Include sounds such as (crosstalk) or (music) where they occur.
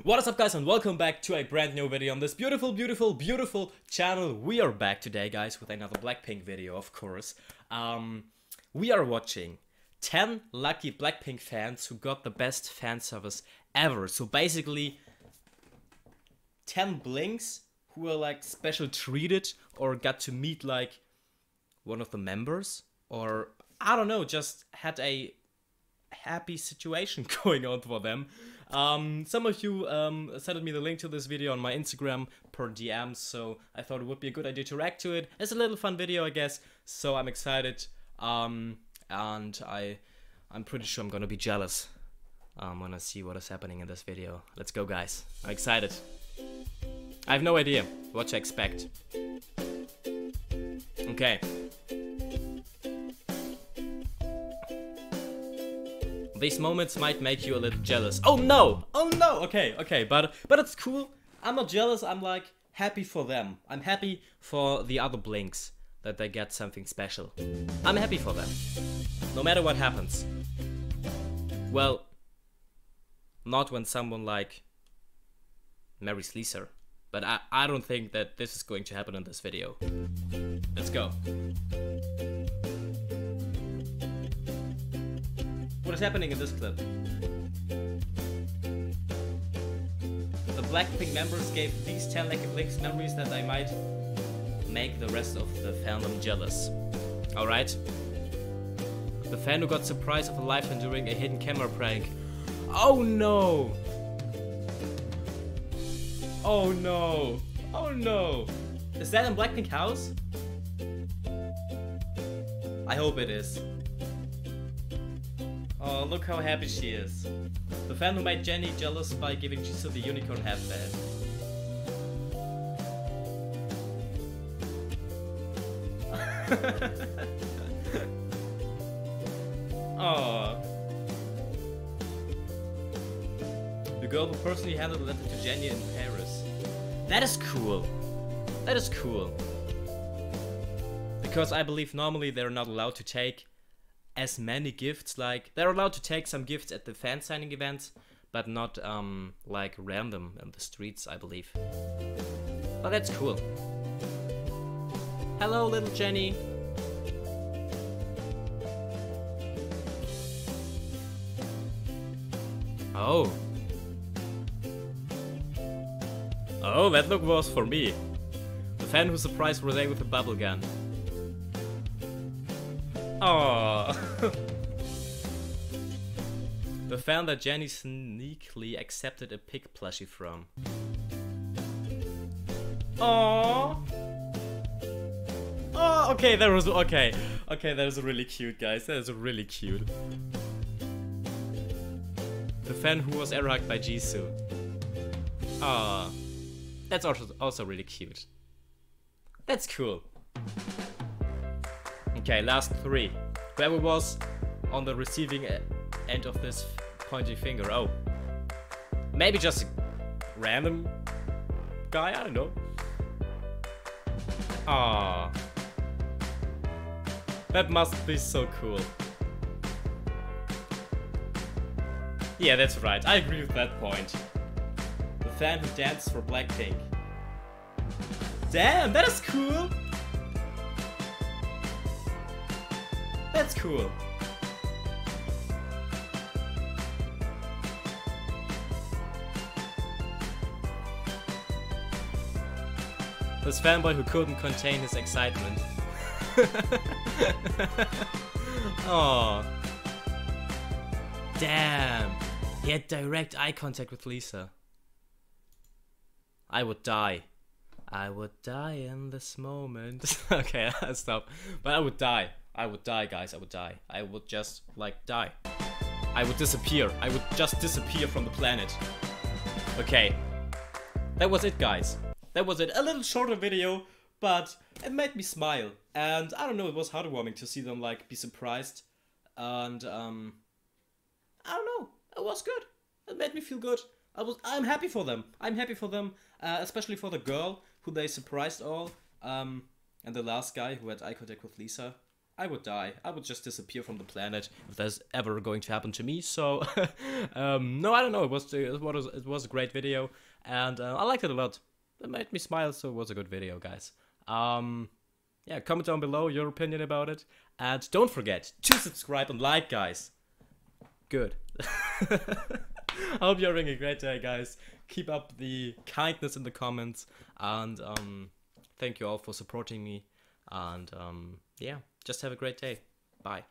What is up guys and welcome back to a brand new video on this beautiful, beautiful, beautiful channel. We are back today guys with another Blackpink video of course. Um, we are watching 10 lucky Blackpink fans who got the best fan service ever. So basically 10 blinks who were like special treated or got to meet like one of the members or I don't know, just had a happy situation (laughs) going on for them. Um, some of you um, sent me the link to this video on my Instagram per DM, so I thought it would be a good idea to react to it. It's a little fun video, I guess, so I'm excited, um, and I, I'm pretty sure I'm gonna be jealous um, when I see what is happening in this video. Let's go, guys. I'm excited. I have no idea what to expect. Okay. These moments might make you a little jealous. Oh no! Oh no! Okay, okay, but but it's cool. I'm not jealous. I'm like happy for them. I'm happy for the other blinks that they get something special. I'm happy for them. No matter what happens. Well, not when someone like marries Lisa. But I, I don't think that this is going to happen in this video. Let's go. What is happening in this clip? The Blackpink members gave these 10 Lucky Blinks memories that I might make the rest of the fandom jealous. Alright? The fan who got surprised of a lifetime during a hidden camera prank. Oh no! Oh no! Oh no! Is that in Blackpink house? I hope it is. Oh, look how happy she is. The fan who made Jennie jealous by giving Jisoo the unicorn headband. (laughs) oh. The girl who personally handed the letter to Jennie in Paris. That is cool. That is cool. Because I believe normally they're not allowed to take as many gifts. Like they're allowed to take some gifts at the fan signing events, but not um like random in the streets, I believe. But that's cool. Hello, little Jennie. Oh. Oh, that look was for me. The fan who surprised Rosé with a bubble gun. Oh. (laughs) the fan that Jennie sneakily accepted a pig plushie from. Oh. Oh, okay, that was okay. Okay, that is really cute, guys. That is really cute. The fan who was air hugged by Jisoo. Ah, that's also also really cute. That's cool. Okay, last three. Whoever was on the receiving end of this pointy finger. Oh. Maybe just a random guy, I don't know. Ah. That must be so cool. Yeah, that's right. I agree with that point. The fan who danced for Blackpink. Damn, that is cool! That's cool. This fanboy who couldn't contain his excitement. (laughs) oh. Damn. He had direct eye contact with Lisa. I would die. I would die in this moment. (laughs) okay, (laughs) stop. But I would die. I would die, guys. I would die. I would just, like, die. I would disappear. I would just disappear from the planet. Okay. That was it, guys. That was it. A little shorter video, but it made me smile. And I don't know, it was heartwarming to see them, like, be surprised. And, um... I don't know. It was good. It made me feel good. I was, I'm happy for them. I'm happy for them, uh, especially for the girl who they surprised all. Um, and the last guy who had eye contact with Lisa. I would die. I would just disappear from the planet if that's ever going to happen to me. So, (laughs) um, no, I don't know. It was it was it was a great video, and uh, I liked it a lot. It made me smile, so it was a good video, guys. Um, yeah, comment down below your opinion about it, and don't forget to subscribe and like, guys. Good. (laughs) I hope you're having a great day, guys. Keep up the kindness in the comments, and um, thank you all for supporting me. And um, yeah, just have a great day. Bye.